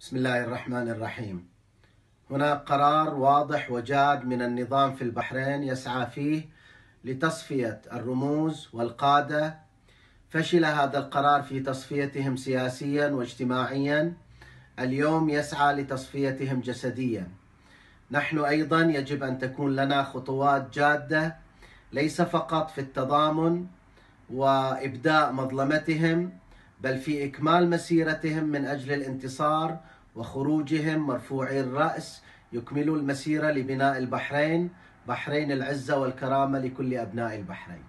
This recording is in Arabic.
بسم الله الرحمن الرحيم. هناك قرار واضح وجاد من النظام في البحرين يسعى فيه لتصفية الرموز والقادة. فشل هذا القرار في تصفيتهم سياسيا واجتماعيا. اليوم يسعى لتصفيتهم جسديا. نحن أيضا يجب أن تكون لنا خطوات جادة ليس فقط في التضامن وإبداء مظلمتهم بل في إكمال مسيرتهم من أجل الانتصار وخروجهم مرفوعي الرأس يكملوا المسيرة لبناء البحرين بحرين العزة والكرامة لكل أبناء البحرين.